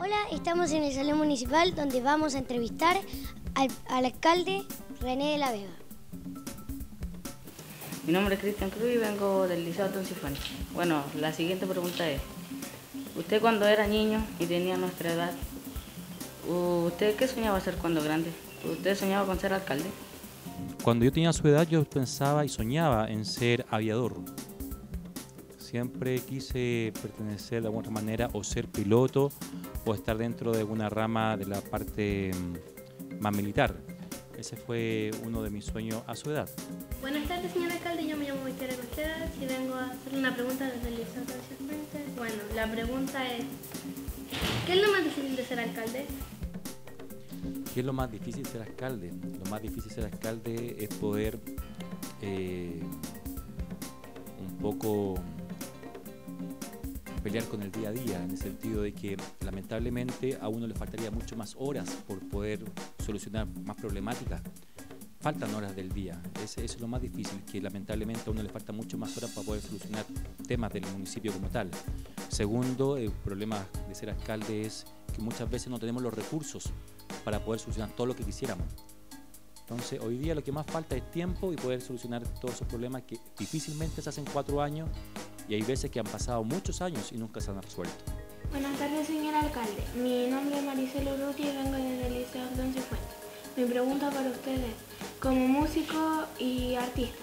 Hola, estamos en el Salón Municipal donde vamos a entrevistar al, alcalde René de la Vega. Mi nombre es Cristian Cruz y vengo del Liceo Don Cifuentes. Bueno, la siguiente pregunta es, usted cuando era niño y tenía nuestra edad, ¿usted qué soñaba ser cuando grande? ¿Usted soñaba con ser alcalde? Cuando yo tenía su edad yo pensaba y soñaba en ser aviador. Siempre quise pertenecer de alguna manera o ser piloto o estar dentro de alguna rama de la parte mm, más militar. Ese fue uno de mis sueños a su edad. Buenas tardes, señor alcalde. Yo me llamo Victoria Contreras y vengo a hacerle una pregunta desde el Liceo Bueno, la pregunta es, ¿qué es lo más difícil de ser alcalde? ¿Qué es lo más difícil de ser alcalde? Lo más difícil de ser alcalde es poder eh, un poco pelear con el día a día, en el sentido de que lamentablemente a uno le faltaría mucho más horas por poder solucionar más problemáticas. Faltan horas del día, eso es lo más difícil, que lamentablemente a uno le falta mucho más horas para poder solucionar temas del municipio como tal. Segundo, el problema de ser alcalde es que muchas veces no tenemos los recursos para poder solucionar todo lo que quisiéramos. Entonces, hoy día lo que más falta es tiempo y poder solucionar todos esos problemas que difícilmente se hacen cuatro años y hay veces que han pasado muchos años y nunca se han resuelto. Buenas tardes, señor alcalde. Mi nombre es Maricelo Urruti y vengo desde el Liceo Don Cifuentes. Mi pregunta para ustedes, como músico y artista,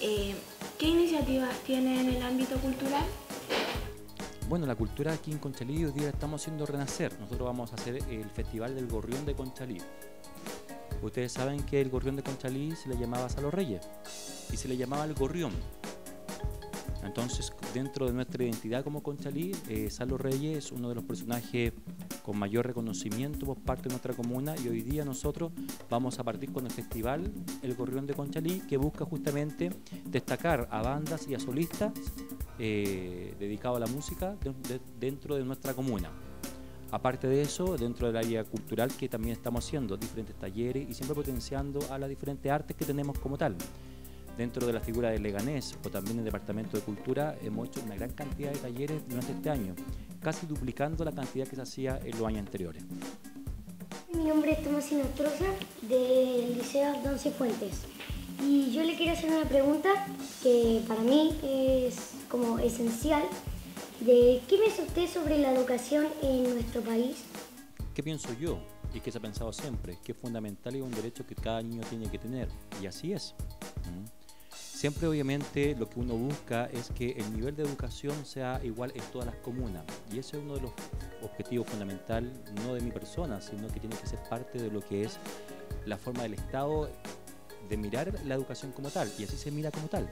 eh, ¿qué iniciativas tiene en el ámbito cultural? Bueno, la cultura aquí en Conchalí hoy día estamos haciendo renacer. Nosotros vamos a hacer el Festival del Gorrión de Conchalí. Ustedes saben que el Gorrión de Conchalí se le llamaba Salo Reyes y se le llamaba el Gorrión entonces, dentro de nuestra identidad como Conchalí, eh, Salo Reyes es uno de los personajes con mayor reconocimiento por parte de nuestra comuna y hoy día nosotros vamos a partir con el festival El Gorrión de Conchalí que busca justamente destacar a bandas y a solistas eh, dedicados a la música dentro de nuestra comuna. Aparte de eso, dentro del área cultural que también estamos haciendo diferentes talleres y siempre potenciando a las diferentes artes que tenemos como tal. Dentro de la figura de Leganés o también el Departamento de Cultura hemos hecho una gran cantidad de talleres durante este año, casi duplicando la cantidad que se hacía en los años anteriores. Mi nombre es Tomás Nostroza del Liceo Don Fuentes y yo le quiero hacer una pregunta que para mí es como esencial de qué piensa usted sobre la educación en nuestro país. ¿Qué pienso yo? Y que se ha pensado siempre, que es fundamental y un derecho que cada niño tiene que tener. Y así es. Siempre obviamente lo que uno busca es que el nivel de educación sea igual en todas las comunas. Y ese es uno de los objetivos fundamentales, no de mi persona, sino que tiene que ser parte de lo que es la forma del Estado de mirar la educación como tal. Y así se mira como tal.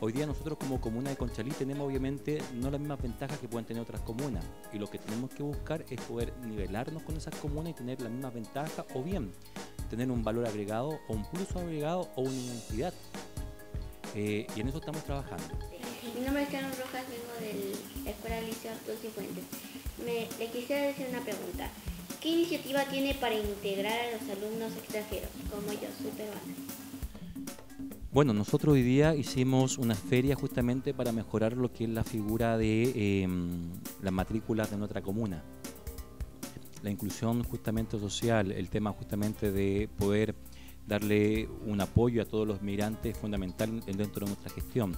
Hoy día nosotros como comuna de Conchalí tenemos obviamente no las mismas ventajas que pueden tener otras comunas. Y lo que tenemos que buscar es poder nivelarnos con esas comunas y tener las mismas ventajas o bien tener un valor agregado o un plus agregado o una identidad eh, y en eso estamos trabajando. Mi nombre es Carlos Rojas, vengo de la Escuela Liceo Arturo Cifuentes. Me, le quisiera decir una pregunta. ¿Qué iniciativa tiene para integrar a los alumnos extranjeros, como yo, soy peruana? Bueno, nosotros hoy día hicimos una feria justamente para mejorar lo que es la figura de em, las matrículas de nuestra comuna. La inclusión justamente social, el tema justamente de poder darle un apoyo a todos los migrantes es fundamental dentro de nuestra gestión.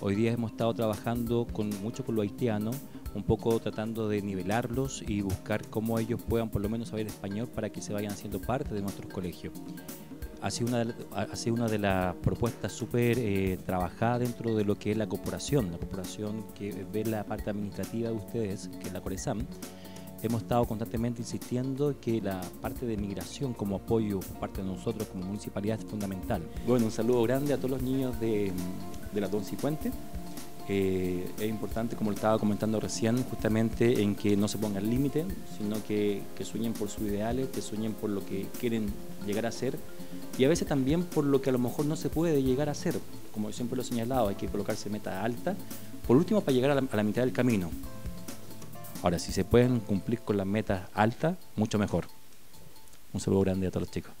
Hoy día hemos estado trabajando con, mucho con los haitianos, un poco tratando de nivelarlos y buscar cómo ellos puedan por lo menos saber español para que se vayan haciendo parte de nuestros colegios. Ha sido una de, ha sido una de las propuestas súper eh, dentro de lo que es la corporación, la corporación que ve la parte administrativa de ustedes, que es la Coresam, hemos estado constantemente insistiendo que la parte de migración como apoyo por parte de nosotros como municipalidad es fundamental. Bueno, un saludo grande a todos los niños de, de la Don Cifuente. Eh, es importante, como lo estaba comentando recién, justamente en que no se pongan límites, sino que, que sueñen por sus ideales, que sueñen por lo que quieren llegar a ser y a veces también por lo que a lo mejor no se puede llegar a ser. Como siempre lo he señalado, hay que colocarse meta alta. Por último, para llegar a la mitad del camino. Ahora, si se pueden cumplir con las metas altas, mucho mejor. Un saludo grande a todos los chicos.